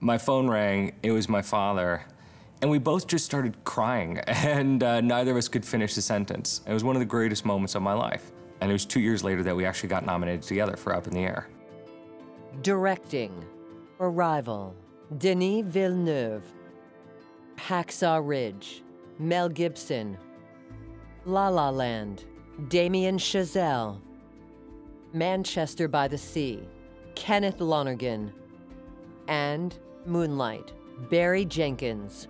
My phone rang, it was my father, and we both just started crying, and uh, neither of us could finish the sentence. It was one of the greatest moments of my life. And it was two years later that we actually got nominated together for Up in the Air. Directing Arrival, Denis Villeneuve, Hacksaw Ridge, Mel Gibson, La La Land, Damien Chazelle, Manchester by the Sea, Kenneth Lonergan, and Moonlight, Barry Jenkins.